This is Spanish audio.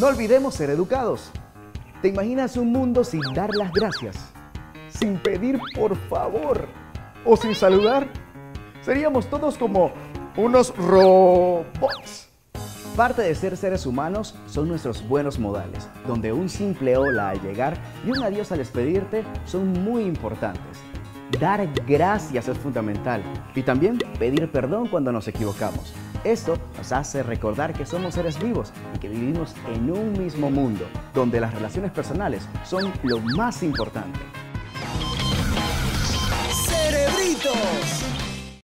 No olvidemos ser educados. ¿Te imaginas un mundo sin dar las gracias? Sin pedir por favor o sin saludar? Seríamos todos como unos robots. Parte de ser seres humanos son nuestros buenos modales, donde un simple hola al llegar y un adiós al despedirte son muy importantes. Dar gracias es fundamental y también pedir perdón cuando nos equivocamos. Esto nos hace recordar que somos seres vivos y que vivimos en un mismo mundo, donde las relaciones personales son lo más importante.